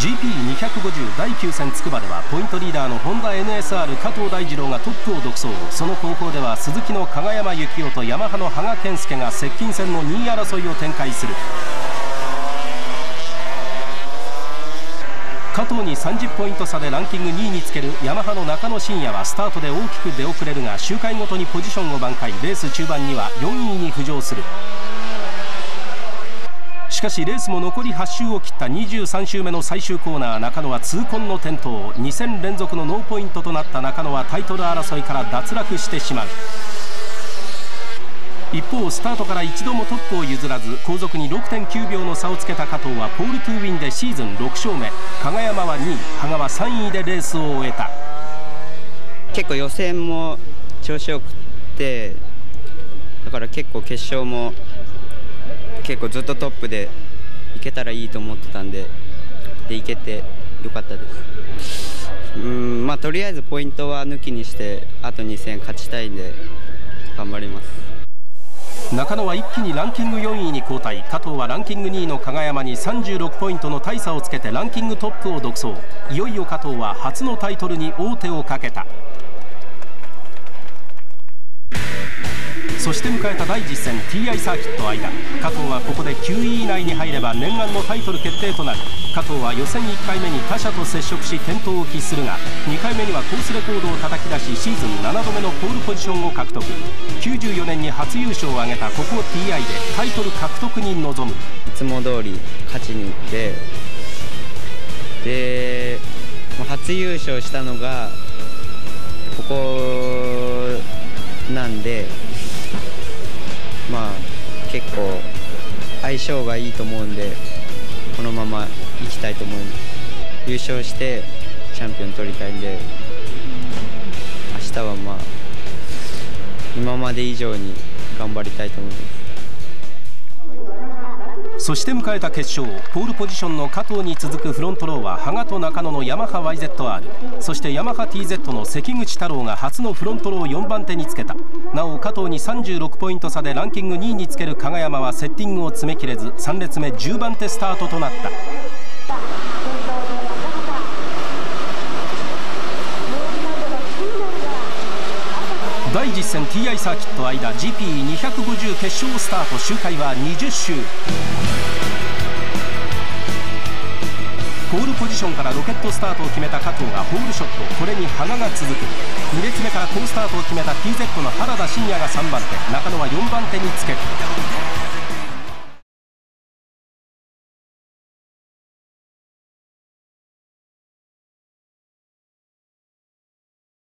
GP250 第9戦つくばではポイントリーダーのホンダ NSR 加藤大二郎がトップを独走。その後方では鈴木の加賀山幸雄とヤマハの羽賀健介が接近戦の2位争いを展開する。加藤に30ポイント差でランキング2位につけるヤマハの中野真也はスタートで大きく出遅れるが周回ごとにポジションを挽回。レース中盤には4位に浮上する。しかしレースも残り8周を切った23周目の最終コーナー中野は痛恨の転倒。2戦連続のノーポイントとなった中野はタイトル争いから脱落してしまう。一方スタートから一度もトップを譲らず後続に6.9秒の差をつけた加藤はポールトゥーウィンでシーズン6勝目。加賀山は2位羽賀は3位でレースを終えた。結構予選も調子よくてだから結構決勝も結構ずっとトップでいけたらいいと思ってたんででいけてよかったです。うんまあとりあえずポイントは抜きにしてあと2戦勝ちたいんで頑張ります。中野は一気にランキング4位に後退。加藤はランキング2位の加賀山に36ポイントの大差をつけてランキングトップを独走。いよいよ加藤は初のタイトルに王手をかけた。そして迎えた第10戦 TI サーキット間。加藤はここで9位以内に入れば念願のタイトル決定となる。加藤は予選1回目に他者と接触し転倒を喫するが2回目にはコースレコードを叩き出しシーズン7度目のポールポジションを獲得。94年に初優勝を挙げたここ TI でタイトル獲得に臨む。いつも通り勝ちに行ってで初優勝したのがここなんで構相性がいいと思うんでこのままいきたいと思います優勝してチャンピオン取りたいんで明日はまあ今まで以上に頑張りたいと思います。そして迎えた決勝。ポールポジションの加藤に続くフロントローは羽賀と中野のヤマハ YZR そしてヤマハ TZ の関口太郎が初のフロントロー4番手につけた。なお加藤に36ポイント差でランキング2位につける加賀山はセッティングを詰めきれず3列目10番手スタートとなった。第10戦 TI サーキット間 GP250 決勝スタート。周回は20周。ポールポジションからロケットスタートを決めた加藤がホールショットこれに羽賀が続く。2列目から好スタートを決めた TZ の原田真也が3番手。中野は4番手につける。